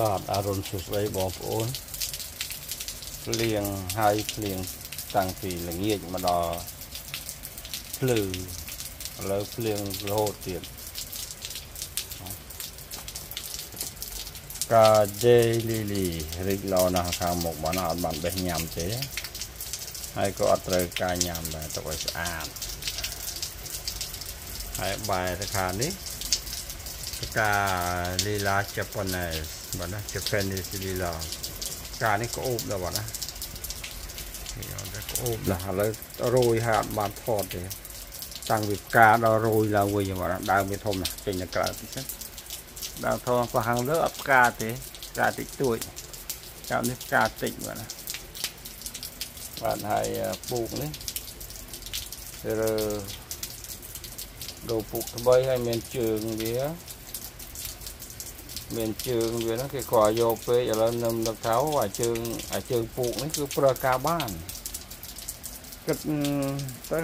បាទអរុនសួស្តីបងប្អូនភ្លៀងហើយភ្លៀងតាំងពីល្ងាចមកដល់ភ្លឺឥឡូវភ្លៀងរហូតទៀតកាជេលីលីរីកឡណាស់ខាងមុខមកណាអត់បានបេះញ៉ាំទេហើយក៏អត់ត្រូវការញ៉ាំដែរទុកឲ្យស្អាតហើយបែរទៅខាងនេះកាលីឡា Japanese បា ទណា Japanese លីឡាកានេះក្អូបដែរបាទណានេះអត់តែក្អូបដែរឥឡូវរោយហើយអត់បានថតទេតាំងពីផ្កាដល់រោយឡើងវិញបាទណាដើមវាធំណាស់ចេញទៅក្រៅតិចទៅដើមធំក៏ហាងលើអត់ផ្កាទេផ្កាតិចតួចចាំនេះផ្កាតិចបាទណាបាទហើយពូកនេះគឺដូរពុកថ្មីហើយមានជើងវា មានជើងវាហ្នឹងគេគាត់យកពេកឥឡូវនឹមនឹកថាអាជើងអាជើងពូកនេះគឺប្រើការបានគិតទៅ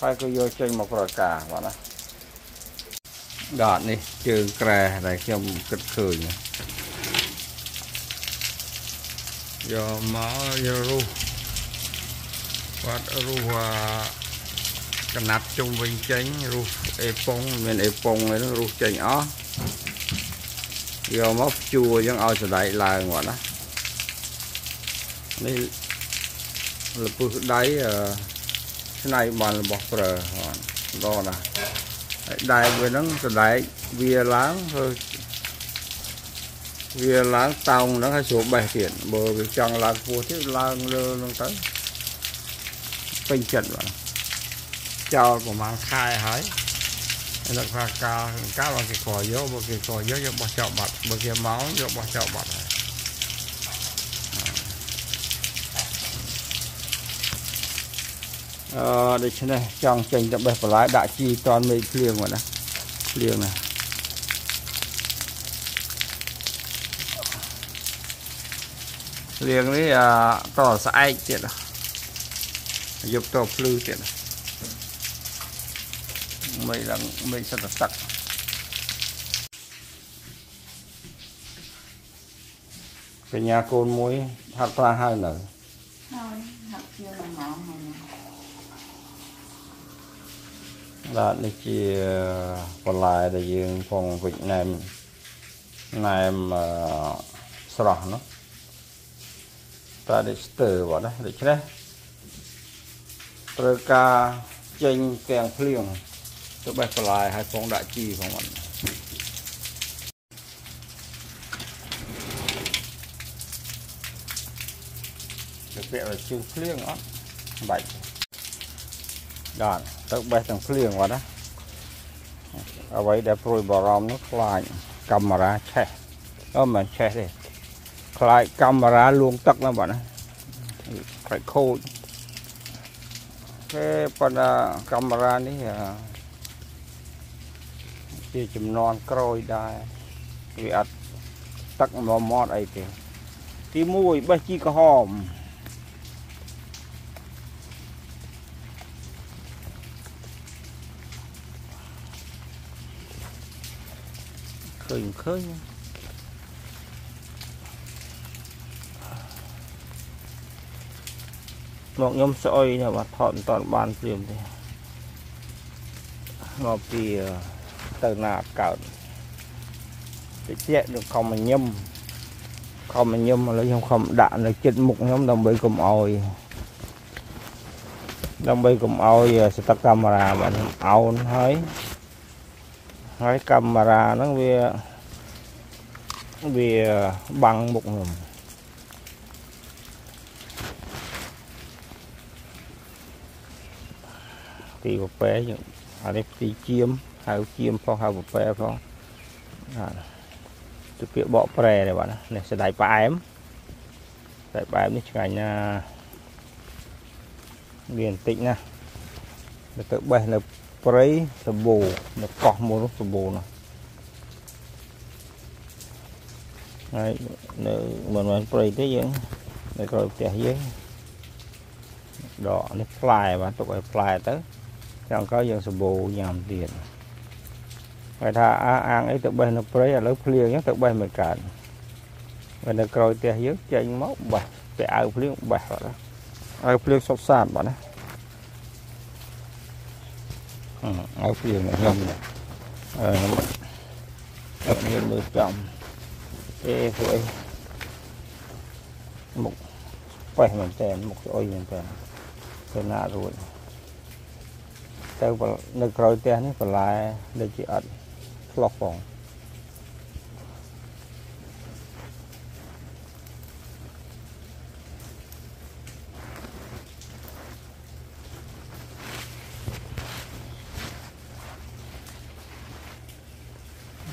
ហើយក៏យកចេញមកប្រើការបាទណាដតនេះជើងក្រែដែលខ្ញុំគិតឃើញយកមកយករុះគាត់រុះអាកណាត់ជុំវិញចេញរុះអេប៉ុងមានអេប៉ុងហ្នឹងរុះចេញអស់ យកមកជួអញ្ចឹងឲ្យសណ្ដែកឡើងគាត់ណានេះលពឹសដៃឆ្នៃបានរបស់ប្រើគាត់ដល់ណាហើយដៃវាហ្នឹងសណ្ដែកវាឡើងធ្វើវាឡើងតោងហ្នឹងឲ្យស្រួលបេះទៀតបើវាចង់ឡើងខ្ពស់ទៀតឡើងលើហ្នឹងទៅពេញចិត្តបាទចោលប្រហែលខែហើយ នៅខាងកាលកាលបើគេខយកបើគេខយកយកបោះចោលបាត់បើគេមកយកបោះចោលបាត់ហើយអឺដូច្នេះចង់ចេញទៅបេះបន្លែដាក់ជីតនមេឃភ្លៀងមកណាភ្លៀងណាភ្លៀងនេះអតស្អែកទៀតយប់តភ្លឺទៀតណា មេឡើងមេសិតទឹកកញ្ញាកូនមួយហាត់ប្រាហើយនៅហើយហាត់ជាងម៉ោងហើយបាទនេះជាបន្លែដែលយើងផងវិចណែមណែមស្រស់នោះតាដេស្ទ័របាទណាដូច្នេះត្រូវការចេញទាំងភ្លៀង ទៅបេះបន្លែហើយផងដាក់ជីផងអត់ទៅពាក់ឲ្យជើងភ្លៀងអត់បាច់ដល់ទៅបេះទាំងភ្លៀងអត់ណាអ្វីដែលព្រួយបារម្ភនោះខ្លាចកាមេរ៉ាឆេះអត់មិនឆេះទេខ្លាចកាមេរ៉ាលួងទឹកណាបាទណាខ្លាចខូចគេប៉ុន្តែកាមេរ៉ានេះ ជាចំនួនក្រួយដែរវាអត់ទឹកមកមាត់អីទេទី1បេះជីក្រហមឃើញឃើញមកខ្ញុំស្អុយនេះបាទថតមិនតាន់បានព្រាមទេមកពី ទៅណាកើតតិចនឹងខំញឹមខំញឹមឥឡូវខ្ញុំខំដាក់នៅចិត្តមុខខ្ញុំដើម្បីកុំអោយដើម្បីកុំអោយស្ទឹកកាមេរ៉ាបាទអោនហើយហើយកាមេរ៉ាហ្នឹងវាវាបាំងមុខខ្ញុំទីពពែអានេះទីជាម ហៅជាមផងហៅប្រពែផងបាទទៅពាក្យបកប្រែដែរបាទនេះស្ដាយផ្អែមស្ដាយផ្អែមនេះឆ្ងាញ់ណាវាបន្តិចណាទៅបេះនៅព្រៃសបូនៅកោះមួយនោះសបូនោះហើយនៅមិនមែនព្រៃទេយើងនៅក្រោយផ្ទះយើងដកនេះផ្លែបាទទុកឲ្យផ្លែទៅចាំក្រោយយើងសបូញ៉ាំទៀត គេថាអាអាងអីទៅបេះនៅព្រៃឥឡូវភ្លៀងអញ្ចឹងទៅបេះមិនកើតបើនៅក្រោយផ្ទះយើងចេញមកបេះពាក់អាវភ្លៀងបេះបាត់ហើយអាវភ្លៀងសុបសានបាត់ណាអឺអាវភ្លៀងនេះខ្ញុំនេះអឺអត់មានមើលចំអេពួកអីមុខបេះមែនតើមុខស្អុយមែនតើទៅណារួចទៅបលនៅក្រោយផ្ទះនេះបន្លែដូចជាអត់ ឆ្លោះផង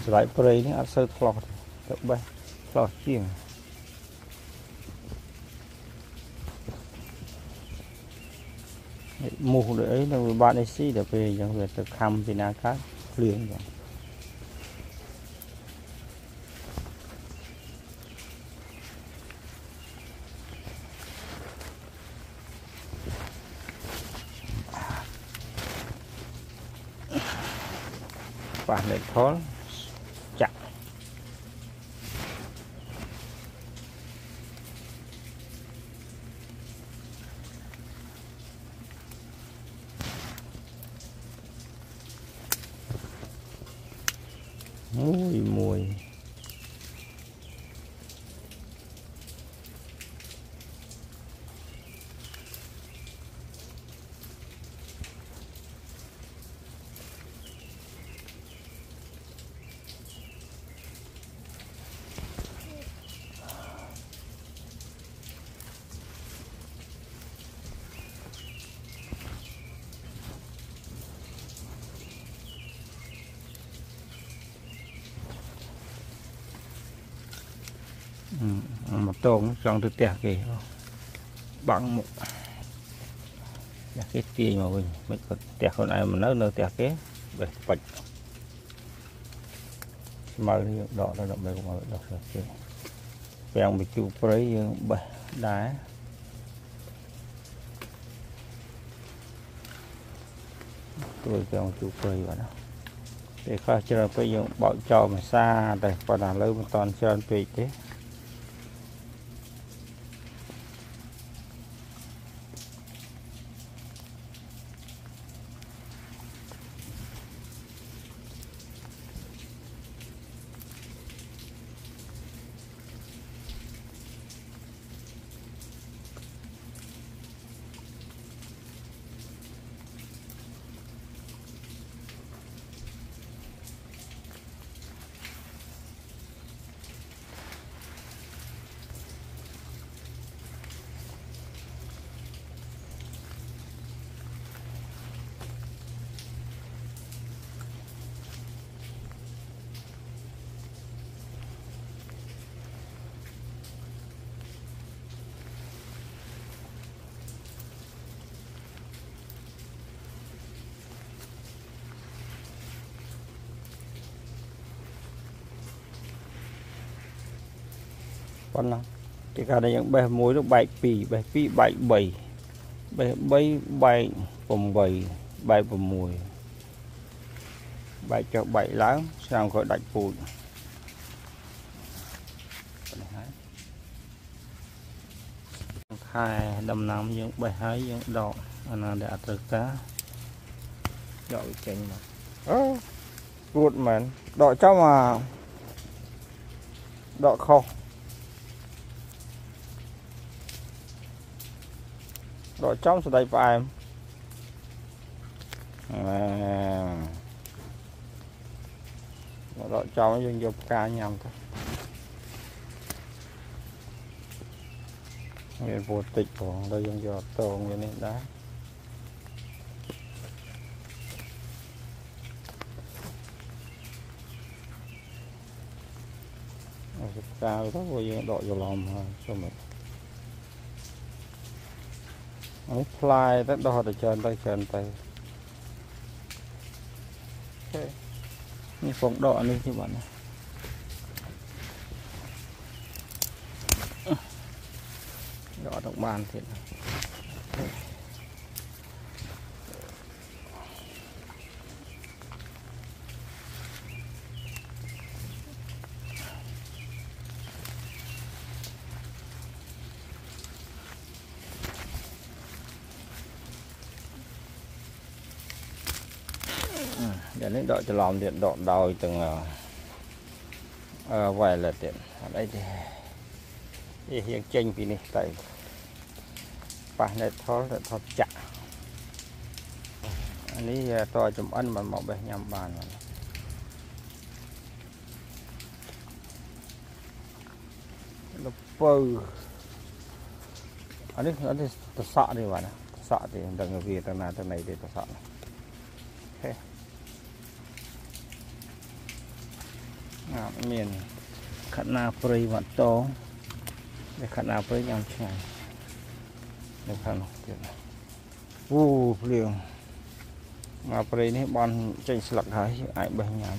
ស្បែកព្រៃនេះអត់សូវឆ្លោះទេទៅបេះឆ្លោះជាងមូសដូចអីនៅវាបាត់អីស៊ីដល់ពេលអញ្ចឹងវាទៅខំពីណាកើតភ្លៀងអញ្ចឹង ប៉ះលេខផល តងចង់ទៅផ្ទះគេបាំងមុខផ្ទះគេទាញមកវិញមិនគាត់ផ្ទះខ្លួនឯងមិននៅនៅផ្ទះគេបេះបាច់ស្មៅនេះយើងដកទៅដើម្បីកុំឲ្យដកទៅគេពាំងបញ្ជូរព្រៃយើងបេះដែរទួយពាំងបញ្ជូរព្រៃបាទណាពេលខ្លះច្រើនពេកយើងបោកចោលមួយសាតែប៉ុន្តែឥឡូវមិនតន់ច្រើនពេកទេ ប៉ុណ្ណឹងគេថាតែយើងបេះមួយទៅបែក2បេះ2បែក3បេះ3បែក8បែក6បែកចុះបែកឡើងឆ្នាំក្រោយដាច់ពូជប៉ុណ្ណឹងហើយខែដំណាំយើងបេះហើយយើងដកអាណាដែលអត់ត្រូវការដកវាចេញមកអូពួតមែនដកចំអាដកខុស ដកចំស្ដីផ្អែមអឺដកចំយើងយកផ្កាញ៉ាំទៅមានពោះតិចផងដល់យើងយកតងវានេះដែរអត់ផ្កាទៅយើងដកច្រឡំហើយសុំមកនេះផ្លា យទៅដោះទៅច្រើនទៅច្រើនទៅនេះផងដកនេះទីបាទណា ដកទៅបានទៀតតែនេះដកច្រឡំទៀតដកដោយទាំងអឺ violet ទៀតអត់អីទេនេះយើងចេញពីនេះទៅប៉ះ net ថល net ថលចាក់អានេះតចំអិនមិនមកបេះញ៉ាំបានបាទលពៅអានេះអានេះតសក់នេះបាទណាតសក់ទេមិនដឹងវាទៅណាទៅណីទេតសក់ហេអត់ មានខណាព្រៃវត្តតងនេះខណាព្រៃញ៉ាំឆ្ងាញ់នៅខាងនោះទៀតអូភ្លៀងមកព្រៃនេះបន់ចេញស្លឹកហើយអាចបេះញ៉ាំ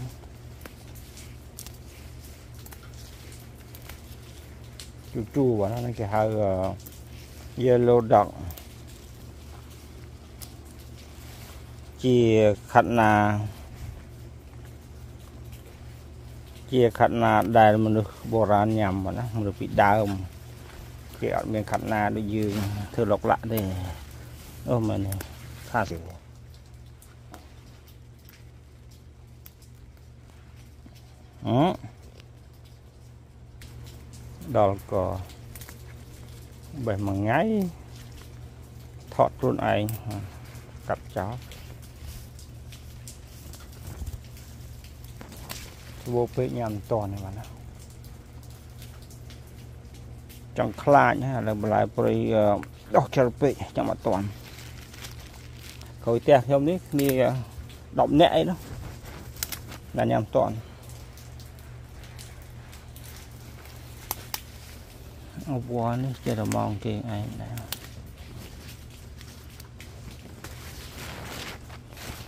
ជូជូបាទហ្នឹងគេហៅ yellow dog ជាខណា ជាខណាដែលមនុស្សបុរាណញ៉ាំណាមនុស្សពីដើមគេអត់មានខណាដូចយើងធ្វើលុកលាក់ទេអូមែនខាសិអឺដល់ក៏បេះមួយថ្ងៃថតខ្លួនឯងកាត់ចោល វោពេកញ៉ាំមិនតនេះបាទណាចង់ខ្លាចណាឥឡូវបន្លែព្រៃដោះជិលពេកចាំអត់តក្រោយផ្ទះខ្ញុំនេះគ្នា10នាក់អីនោះតែញ៉ាំតន់អវ័ននេះជារមងគេឯងដែរ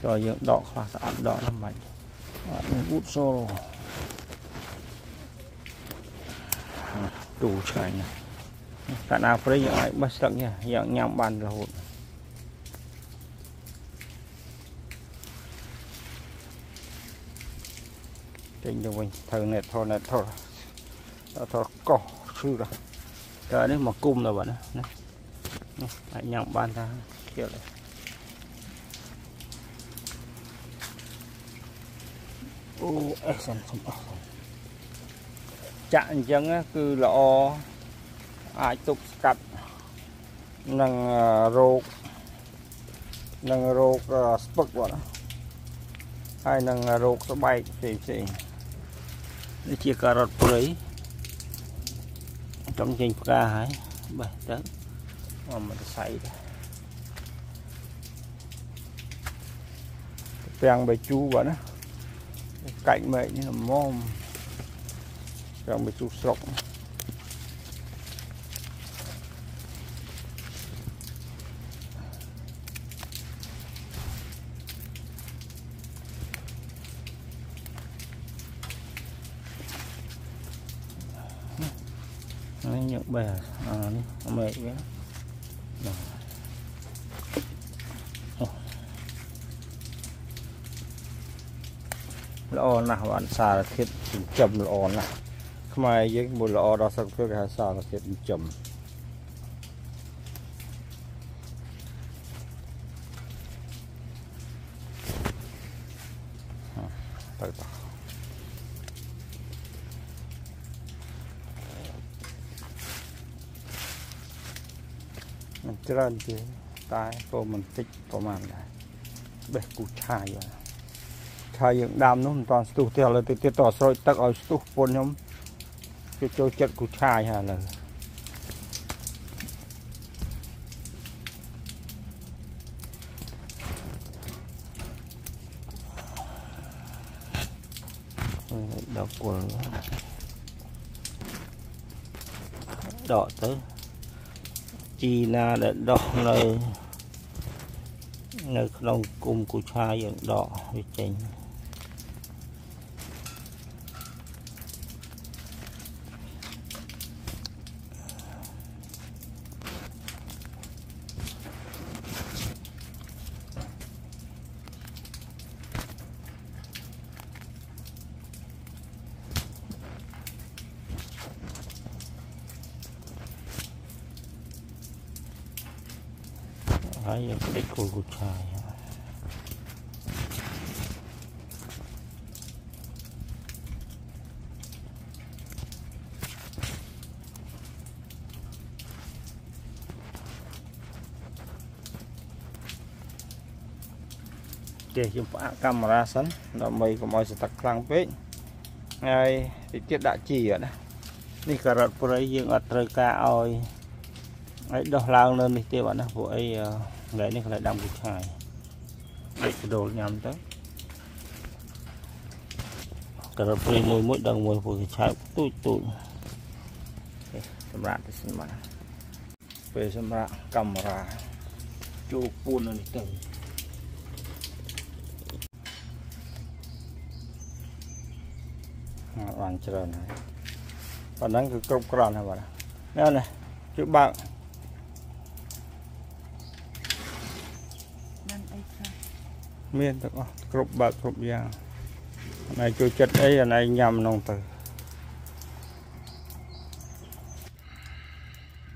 ចូលយើងដកខ្លះស្អាតដកមិនបាច់ បេះស្លឹកនេះយើងញ៉ាំបានរហូតចេញទៅវិញត្រូវណេតថតណេតថតថតកោះឈឺដល់តើនេះមកគុំដល់បាទណានេះ អាចញ៉ាំបានថាគៀលអូអេសិនសុំអស់ចាក់អញ្ចឹងគឺល្អអាចទុកស្កាត់នឹងរោគនឹងរោគស្ពឹកបាទហើយនឹងរោគស្បែកផ្សេងផ្សេងនេះជាការ៉ុតព្រៃចង់ចេញផ្កាហើយបេះទៅមកមកសៃដែរពាំងបៃជូបាទណា កាច់មែកនេះល្មមពាំងបៃជូស្រុកនេះយកបេះអានេះមែកវាល្អណាស់ បានសារធាតុចិញ្ចឹមល្អណាស់ខ្មែរយើងមួយល្អដល់សុខភាពគេហៅសារធាតុចិញ្ចឹមទៅតមិនច្រើនទេតែក៏មិនតិចប្រហែលដែរបេះគូឆាយ ឆាយយើងដាំនោះមិនតាន់ស្ទុះទេឥឡូវទៅទៀតតស្រោចទឹកឲ្យស្ទុះពុនខ្ញុំគេចូលចិត្តគូឆាយហើយឥឡូវដល់គល់ដកទៅជីណាដែលដុះនៅ នៅក្នុងគុំគូឆាយើងដកវាចេញ Eccolo c'hai. để chúng ta camera sẵn là mày có mọi sẽ thật lăng bếp ngay thì tiết đã chỉ ở đây. Đi cà rọt của ấy dương ở trời cao oi ấy đọc lao lên đi tiêu bạn đó của ấy ờ, ក់ជីអត់ណានេះការ៉ុតព្រៃយើងអត់ត្រូវការឲ្យឲ្យដោះឡើងនៅនេះទេបាទណាព្រោះអីកន្លែងនេះកន្លែងដាំគូឆាយអាចបដូលញ៉ាំទៅការ៉ុតព្រៃមួយមួយដឹងមួយព្រោះគូឆាយទូចទូចសម្រាប់ទៅសិនបាទពេលសម្រាប់កាមេរ៉ាចូលពួននៅនេះទៅបានច្រើនហើយប៉ុណ្ណឹងគឺគ្រប់គ្រាន់ហើយបាទនេះនេះជួយបើក បានអីខ្លះ មានទាំងអស់គ្រប់បើកគ្រប់យ៉ាងអានេះជួយចិត្តអីអានេះញ៉ាំក្នុងទៅ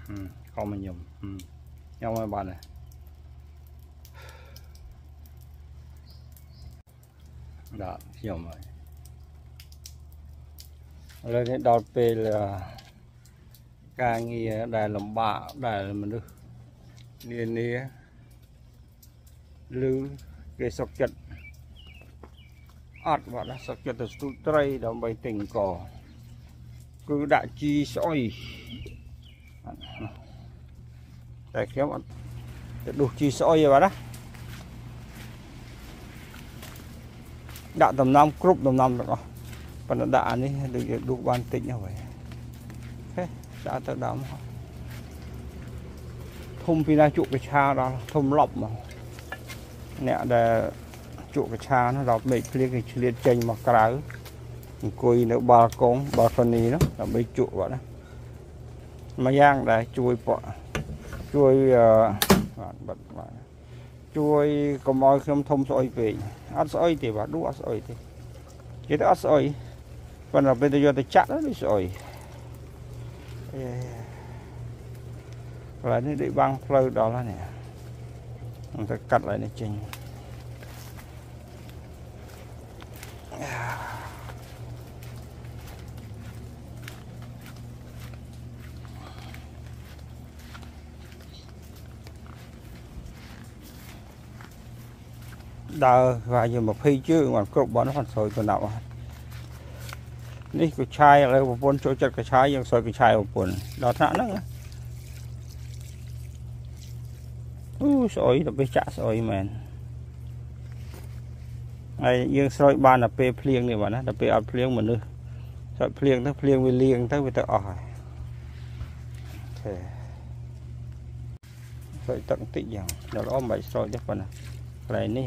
ហឹមខំមកញ៉ាំហឹមញ៉ាំឲ្យបានហើយដាក់ខ្ញុំហើយឥឡូវនេះដល់ពេលអឺការងារដែលលំបាកដែលមនុស្សនានាឬ គេសុកចិត្តអត់បាត់ណាសុកចិត្តទៅស្ទូចត្រីដើម្បីទិញកគឺដាក់ជីស្អុយអត់ណាតែខ្ញុំអត់ទៅដុសជីស្អុយទេបាទណាដាក់ដំណាំគ្រប់ដំណាំទាំងអស់ប៉ុន្តែដាក់អានេះដូចជាដុសបានតិចណាស់ហើយហេដាក់ទៅដើមហោះធំពីណាជក់កឆាដល់ធំឡប់មក អ្នកដែលជក់កឆានោះដល់មេឃភ្លៀងគេឆ្លៀតចេញមកក្រៅអង្គុយនៅបាល់កងបាល់កូនីនោះដើម្បីជក់បាទណាមួយយ៉ាងដែលជួយពក់ជួយអឺបាទបាត់បាទជួយកុំឲ្យខ្ញុំធំស្អុយពេកអត់ស្អុយទេបាទដួអត់ស្អុយទេនិយាយទៅអត់ស្អុយប៉ុន្តែពេលទៅយកទៅចាក់ទៅដូចស្អុយអេកន្លែងនេះដូចបាំងផ្លូវដល់ហើយនេះ ខ្ញុំទៅកាត់កន្លែងនេះចេញដើរវាយ20ជើងបានគ្រប់បនហ្នឹងស្រួយទៅណាប់អស់នេះកញ្ឆាយឥឡូវប្រពន្ធចូលចិត្តកញ្ឆាយយើងស្រួយកញ្ឆាយប្រពន្ធដល់ថ្នាក់ហ្នឹងណា អូស្អុយទៅពេលចាក់ស្អុយមែនហើយយើងស្រោចបានតែពេលភ្លៀងនេះបាទណាដល់ពេលអត់ភ្លៀងមនុស្សស្រោចភ្លៀងទៅភ្លៀងវាលៀងទៅវាទៅអស់ហើយអូខេស្រោចទឹកបន្តិចយ៉ាងដល់ល្អមិនបាច់ស្រោចទេប៉ុណ្ណាកន្លែងនេះ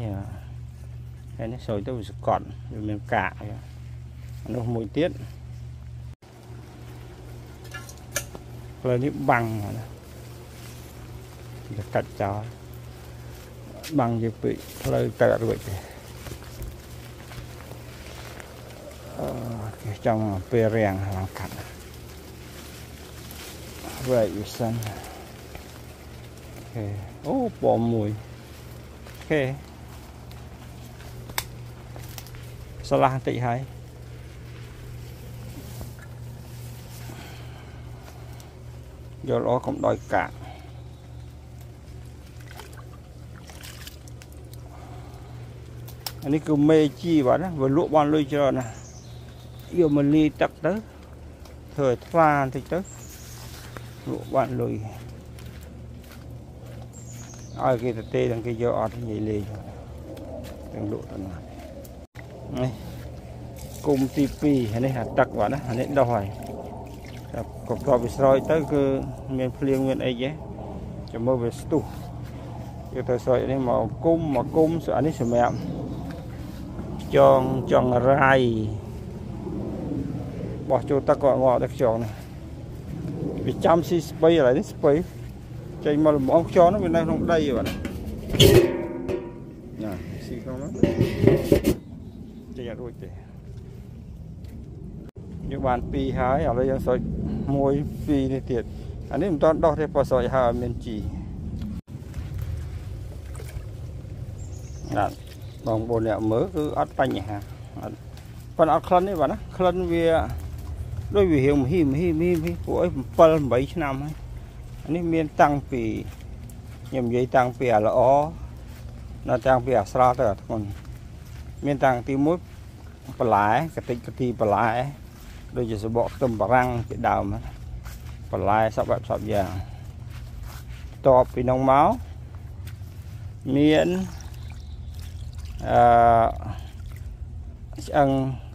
ហើយនេះស្រោចទៅវាសកត់វាមានកាកអានោះមួយទៀតកន្លែងនេះបាំងណា វាកាច់ចោលបាំងជាពេកផ្លូវទៅអត់រួចទេអឺគេចង់ពេលរាំងឡើងកាត់វែកវាសិនអូខេអូពណ៌មួយអូខេស្រឡះបន្តិចហើយយកល្អកុំដោយកាក អានេះគឺមេជីបាទណាវាលក់បានលុយច្រើនណាយកមកលាយទឹកទៅធ្វើឲ្យថ្លាបន្តិចទៅលក់បានលុយឲ្យគេទៅទេទាំងគេយកអត់និយាយលេងទាំងលក់ទៅណានេះគុំទី2នេះអាទឹកបាទណាអានេះដោះហើយតែកប់តបវាស្រោចទៅគឺមានភ្លៀងមានអីហ៎ចាំមើលវាស្ទុះយកទៅស្រោចនេះមកគុំមកគុំអានេះសម្រាប់ ចងចងរាយបោះចូលទឹកក៏ងក់តែខ្យងនេះវាចាំស៊ីស្ពៃឥឡូវនេះស្ពៃចេញមកលំអងខ្យងនោះវានៅក្នុងដីបាទណាស៊ីក្នុងនោះចេញអត់រួចទេយើងបាន2ហើយឥឡូវយើងស្រោច1 2នេះទៀតអានេះមិនទាន់ដោះទេព្រោះស្រោចហើយមានជីណាត់ បងប្អូនអ្នកមើលគឺអត់បញ្ហាអត់ប៉ុន្តែអត់ក្លិនទេបាទណាក្លិនវាដូចវារៀងមហីមហីមហីមហីពួកអី7 8ឆ្នាំហើយអានេះមានតាំងពីខ្ញុំនិយាយតាំងពីអាល្អនៅទាំងពីអាស្រោទៅអាធ្ងន់មានតាំងទី1បន្លែកតិចកទីបន្លែដូចជាសបកខ្ទឹមបារាំងជាដើមណាបន្លែសពបែបសពយ៉ាងបន្ទាប់ពីនោះមកមាន អឺឆ្អឹង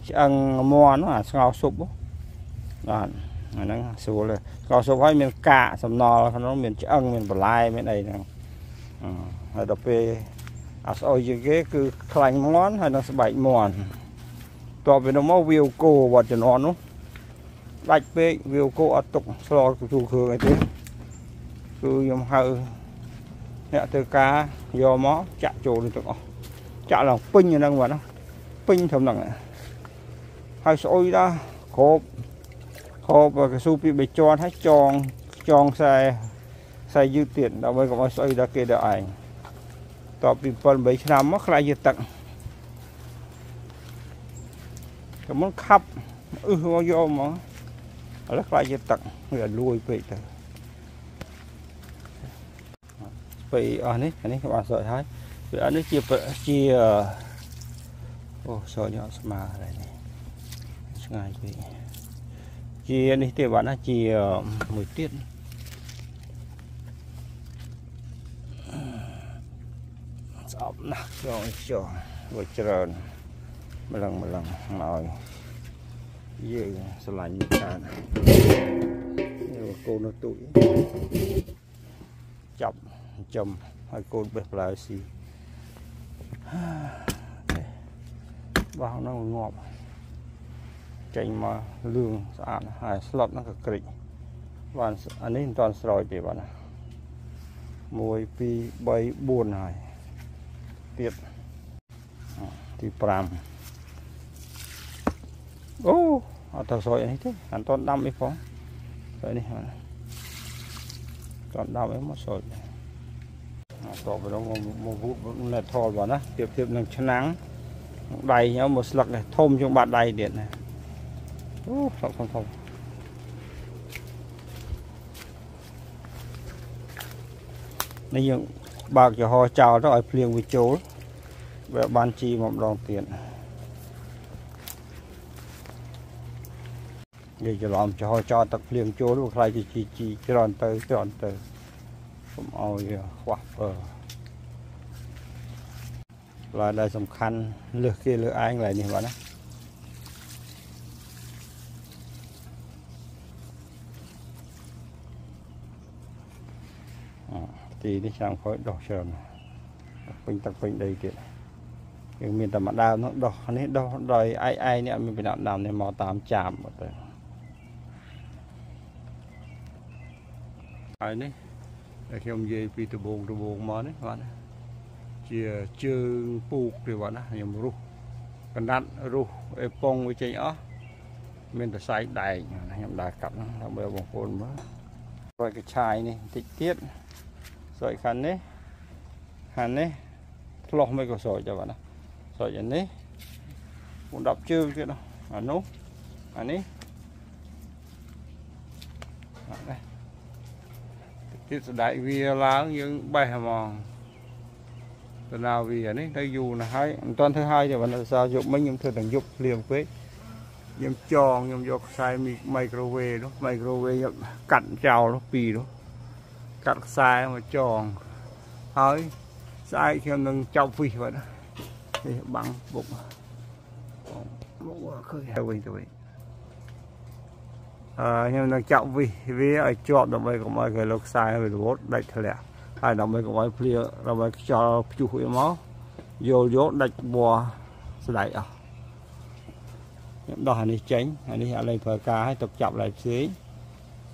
ឆ្អឹងមន់អាស្ងោស៊ុបបាទអាហ្នឹងស្រួលទេស្ងោស៊ុបហើយមានកាកសំណល់ក្នុងមានឆ្អឹងមានបន្លែមានអីហ្នឹងហើយដល់ពេលអាស្អុយជាងគេគឺខ្លាញ់មន់ហើយនឹងស្បែកមន់តបពីនោះមកវាវគោវត្តជំនាន់នោះដាច់ពេកវាវគោអត់ទុកស្លទូគ្រឿងអីទេគឺខ្ញុំហៅអ្នកធ្វើការយកមកចាក់ចូលនេះទាំងអស់ ចាក់ឡើងពេញហ្នឹងបាទណាពេញត្រឹមហ្នឹងហើយស្អុយដែរគ្របគ្របកស៊ូពីបីជាន់ហើយចងចងខ្សែខ្សែយឺតទៀតដើម្បីកុំឲ្យស្អុយដល់គេដល់ឯងតពី7 8ឆ្នាំមកខ្លាយជាទឹកក៏មិនខាប់អឺមកយកមកឥឡូវខ្លាយជាទឹកវាលួយពេកទៅពីអស់នេះអានេះខ្ញុំអត់សើចហើយ វាអត់នេះជាជាអូសើចអត់ស្មើហើយនេះឆ្ងាយពេកជានេះទេបាទណាជាមួយទៀតស្អប់ណាស់ចងចងវាច្រើនម្លឹងម្លឹងមកឲ្យយើងស្រឡាញ់ច្រើននេះកូននៅទូចចាប់ចំឲ្យកូនបេះផ្លែស៊ី បោះនោះងាប់ចេញមកលឿងស្អាតហើយស្លុតហ្នឹងក៏ក្រិចបានអានេះមិនតាន់ស្រោចទេបាទណា1 2 3 4ហើយទៀតទី5អូអត់ទៅស្រោចនេះទេអត់តាន់ដាំអីផងទៅនេះបាទតាន់ដាំអីមកស្រោចអ ត់តបទៅមកវូបណែថលបាទណាទៀបទៀបនឹងឆ្នាំងដៃខ្ញុំមកស្លឹកធំជាងបាតដៃទៀតណាអូស្លឹកធំធំនេះយើងបើកចំហចោលទៅឲ្យភ្លៀងវាចូលវាបានជីមកម្ដងទៀតនិយាយច្រឡំចំហចោលទឹកភ្លៀងចូលវាខ្លាចជាជីជីច្រើនទៅច្រើនទៅ កុំឲ្យខ្វះពើឡើយដែលសំខាន់លើសគេលើឯងឡើយនេះបាទណាទីនេះចាំក្រោយដោះច្រើនពេញទឹកពេញដីទៀតយើងមានតែមួយដើមនោះដោះនេះដោះដោយឯងឯងនេះអត់មានពីណាដើមនេះមកតាមចាបមកទៅហើយនេះ ដែលខ្ញុំនិយាយពីដបងដបងមកនេះបាទជាជើងពូកទេបាទណាខ្ញុំរុះកណ្ដាត់រុះអេប៉ុងវាចេញអស់មានតែសាយដែកខ្ញុំដើរកាប់ហ្នឹងដើម្បីបងប្អូនមើលហើយកញ្ឆាយនេះបន្តិចទៀតស្រោចខាងនេះខាងនេះឆ្លោះមិនក៏ស្រោចដែរបាទណាស្រោចអានេះមួយ10ជើងទៀតអានោះអានេះអានេះ ទៀតស្ដែកវាឡើងយើងបេះហ្មងទៅណាវានេះទៅយូរណាស់ហើយមិនទាន់ធ្វើហើយទេបើនៅសារយប់មិញខ្ញុំធ្វើទាំងយប់ភ្លៀងពេកខ្ញុំចងខ្ញុំយកខ្សែមីក្រូវេនោះមីក្រូវេខ្ញុំកាត់ចោលនោះពីរនោះកាត់ខ្សែមកចងហើយស្អែកខ្ញុំនឹងចាប់វិសបាទនេះបាំងបុកបុកឃើញទៅវិញទៅវិញអឺ ខ្ញុំនឹងចាប់វិសវាឲ្យជាប់ដើម្បីកុំឲ្យគេលោកខ្សែវារវត់ដាច់ធ្លាក់ហើយដើម្បីកុំឲ្យភ្លៀដើម្បីខ្យល់ព្យុះវាមកយកយកដាច់បัวស្ដែកអស់ខ្ញុំដោះអានេះចេញអានេះឥឡូវប្រើការឲ្យទុកចាប់ lại ផ្សេង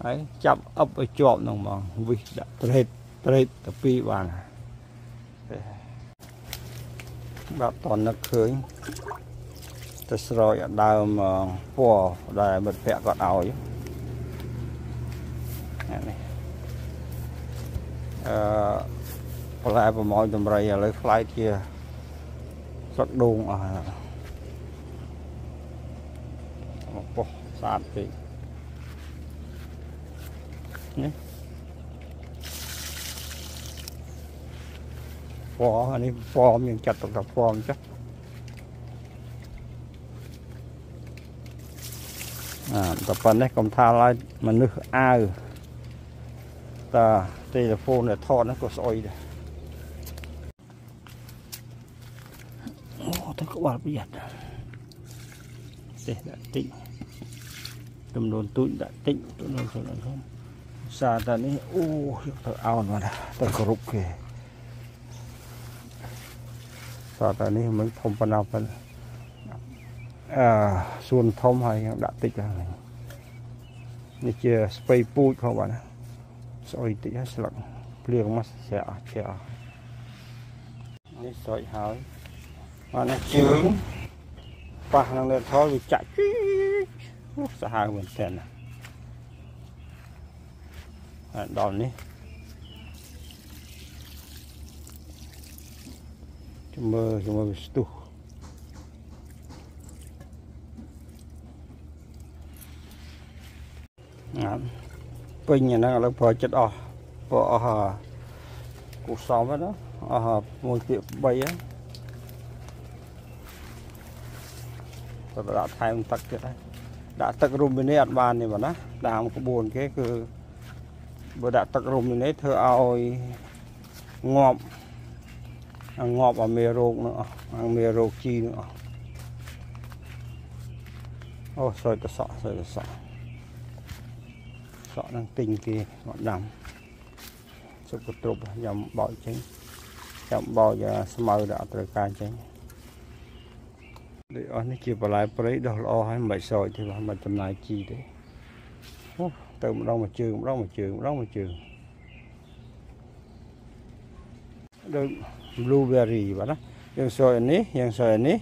ហើយចាប់អឹបឲ្យជាប់ហ្នឹងហ្មងវិសដាក់ត្រេតត្រេតទៅពីបានបាទតនឹកឃើញទៅស្រោចឲ្យដើមពណ៌ដែលមិត្តភ័ក្តិគាត់ឲ្យ នេះអឺបន្លែប្រមោយតម្រៃឥឡូវខ្លាយជាស្លឹកដូងអស់មកពោះស្អាតពេកនេះពណ៌អានេះហ្វមយើងចាត់ទុកថាហ្វមចុះអាតែប៉ុណ្ណេះកុំថាឡើយមនុស្សអាវ តាទូរស័ព្ទដែលថតហ្នឹងក៏ស្អុយដែរអូទៅក្បាលប្រយ័ត្នទេដាក់តិចចំនួនទូចដាក់តិចចំនួនចំនួនធំសារតានេះអូយកទៅអោនមកទៅគ្រប់គេសារតានេះមិនធំប៉ុណ្ណាប៉ុណ្ណាអឺសួនធំហើយដាក់តិចហ្នឹងនេះជាស្ពៃពូជផងបាទណា ស្អុយតិចហើយស្លឹកភ្លៀងមកស្រាក់អស់ជាអស់នេះស្រោចហើយបាទនេះជើងប៉ះនឹងលើថយវាចាក់ជីសាហាវមែនតើណាដល់នេះជំមើជំមើវាស្ទុះណា ពេញហ្នឹងឥឡូវប្រើចិត្តអស់ព្រោះអស់គូសំហ្នឹងអស់មួយពាក្យ3ហ្នឹងទៅដាក់ថែមទឹកទៀតហើយដាក់ទឹករុំមីនីអត់បានទេបងណាតាមក្បួនគេគឺបើដាក់ទឹករុំមីនីធ្វើឲ្យងាប់ងាប់ឲ្យមេរោគនោះអស់មេរោគជីនោះអស់អូស្រោចទៅសក់ស្រោចទៅសក់ សក់នឹងទិញគេមកដាំសុខទ្រប់ញ៉ាំបោចចេញចាំបោចស្មៅដែលអត់ត្រូវការចេញដូចអស់នេះជាបន្លែព្រៃដោះល្អហើយមិនបាច់ស្រោចទេបាទមិនចំណាយជីទេអូទៅម្ដងមួយជើងម្ដងមួយជើងម្ដងមួយជើងដូច blueberry បាទណាយើងស្រោចនេះយើងស្រោចនេះ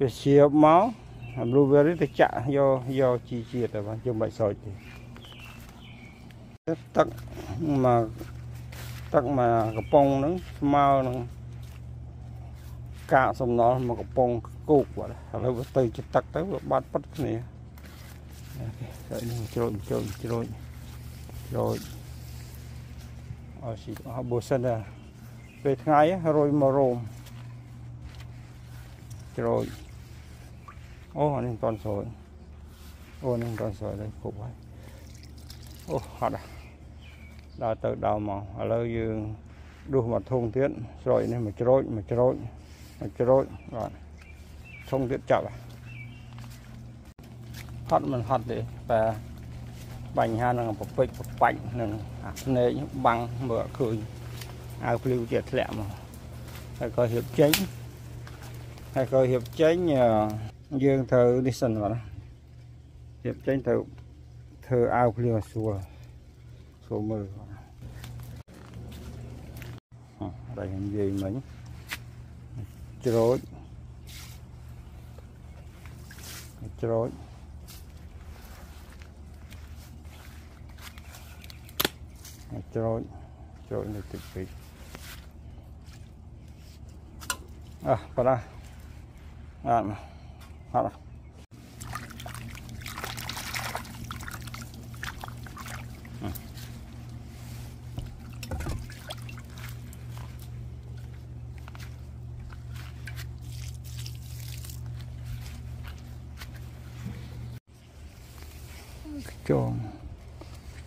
វាជាមក blueberry ទៅចាក់យកយកជីជាតិទៅបាទយើងមិនបាច់ស្រោចទេ ទឹកមកទឹកមកកំប៉ុងហ្នឹងស្មើនឹងកាកសំណល់មកកំប៉ុងគោកបាទឥឡូវវាទៅជាទឹកទៅវាបាត់ប៉ិតគ្នាអូខេនេះជ្រោចជ្រោចជ្រោចជ្រោចអស់ស៊ីអស់បើសិនណាពេលថ្ងៃរយមករោមជ្រោចអូអានេះមិនតន់ស្រោចអូនេះមិនតន់ស្រោចទេគប់ហើយអូហត់ ដល់ទៅដល់មកឥឡូវយើងដួសមកធុងទៀតស្រោចនេះមកជ្រោចមកជ្រោចមកជ្រោចបាទធុងទៀតចាប់ហត់មិនហត់ទេតែបញ្ហានឹងប្រពេចប្របាច់នឹងអាភ្នែកបាំងមើលអត់ឃើញអាវភ្លឺជាធ្លាក់មកហើយក៏រៀបចេញហើយក៏រៀបចេញយើងត្រូវនេះសិនបាទរៀបចេញទៅធ្វើអាវភ្លឺឲ្យស្រួលស្រួលមើល បាទតែនិយាយមិញជ្រោចជ្រោចជ្រោចជ្រោចនៅទឹកពេកអះបាត់អត់អត់ចង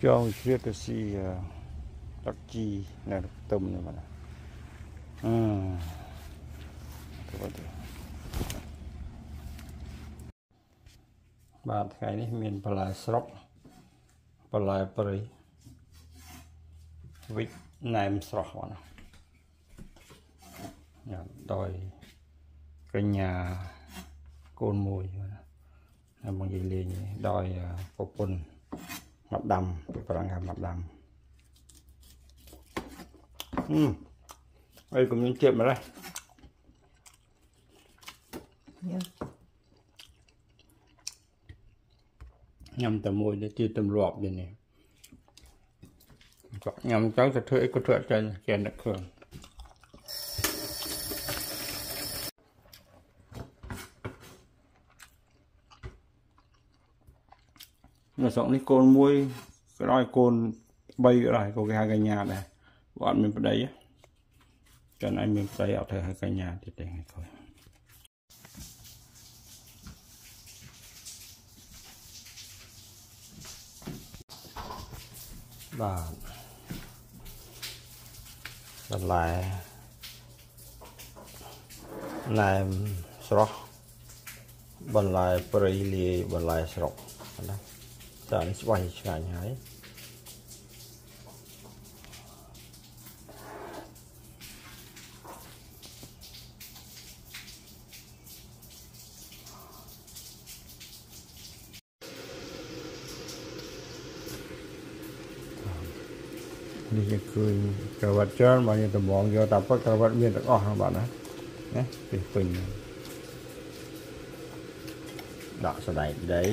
ចងជ្រៀតទៅស៊ីទឹកជីនៅខ្ទឹមនេះបាទអឺទៅទៅបាទថ្ងៃនេះមានបន្លែស្រុកបន្លែព្រៃវិចណែមស្រស់បាទញ៉ាំដោយកញ្ញាកូនមួយបាទហើយមកនិយាយលេងដោយប្រពន្ធ មាត់ដាំពីប្រាំងថាមាត់ដាំហឹមអីកុំញជិបម្លេះញ៉ាំតែមួយទៅជាទម្លាប់នេះនេះញ៉ាំទៅទៅធ្វើអីក៏ធ្វើអត់ចេញចេះនឹកគ្រឿងនៅ ស្រុកនេះកូនមួយក៏ដោយកូន3ក៏ដោយកូនគេហៅកញ្ញាដែរបើអត់មានប្តីចង់ឲ្យមានស្រីអត់ធ្វើឲ្យកញ្ញាទៀតទេថ្ងៃក្រោយបាទបន្លែណែមស្រស់បន្លែព្រៃលាយបន្លែស្រុកណា តែនេះស្បៃឆ្ងាញ់ហើយនេះគឺឃើញក្រវ៉ាត់ច្រើនបាទយើងតម្ងយកតែប៉ុតក្រវ៉ាត់មានទាំងអស់ហ្នឹងបាទណាណាពីពេញដាក់សណ្ដែកដី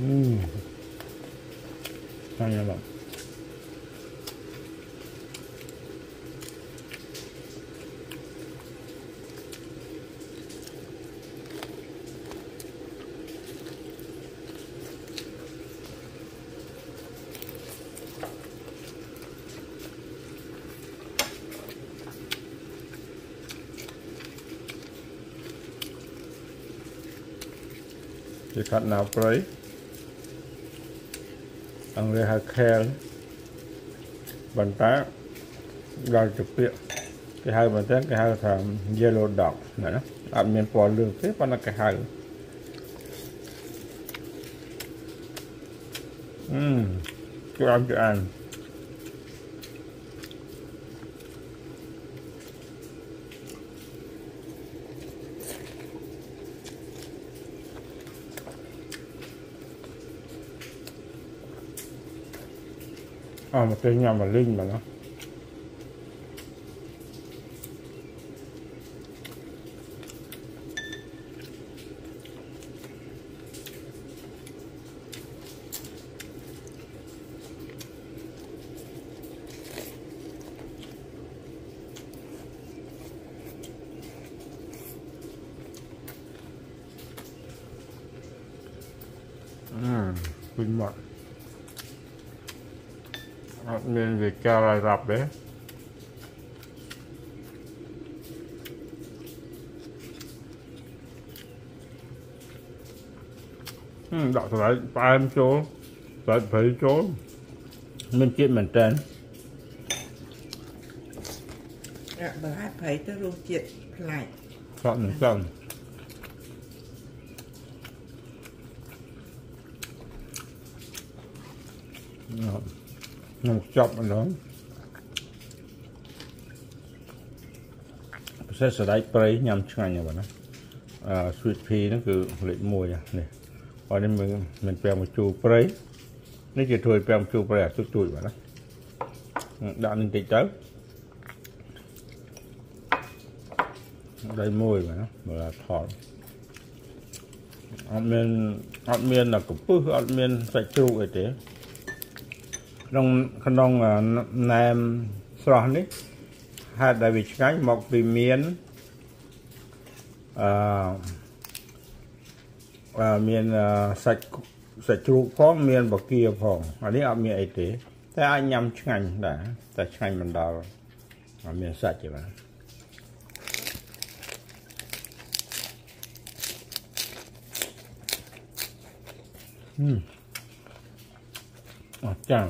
អឺឆ្ងាញ់ណាស់បាទ ជាកាត់ណាព្រៃអង់គ្លេសហៅ kale បន្តែដល់ទៅពាក្យគេហៅមែនតើគេហៅថា yellow dog ណាអត់មានពណ៌លឿងទេប៉ុន្តែគេហៅអឺជួយឲ្យជួយអាន à một cái nhà mà linh mà nó Mm, good morning. អត់មានវិកាលឲ្យរាប់ទេហឹមដាក់ស្រូវផ្អែមចូលស្រូវព្រៃចូលមានជាតិមែនតើដាក់បើឲ្យប្រៃទៅរសជាតិប្លែកសក់នឹងចឹង ខ្ញុំខ្ចប់ម្ដងពិសេសសណ្ដែកព្រៃញ៉ាំឆ្ងាញ់ហ្នឹងបងណាអឺ sweet pea ហ្នឹងគឺលេខ1នេះបើនេះមិនមិនពាំងមកជូរព្រៃនេះជាធ្វើពាំងជូរព្រៃអាទុចទួយបងណាដាក់នេះតិចទៅដៃមួយបងណាបើថតអត់មានអត់មានកំពឹសអត់មានសាច់ជ្រូកអីទេ ក្នុងក្នុងណែមស្រស់នេះហេតុដែលវាឆ្ងាញ់មកពីមានអឺមានសាច់សាច់ជ្រូកផងមានបកាផងអានេះអត់មានអីទេតែអាចញ៉ាំឆ្ងាញ់ដែរតែឆ្ងាញ់មិនដល់អត់មានសាច់ទេបាទហឹមអត់ចាំង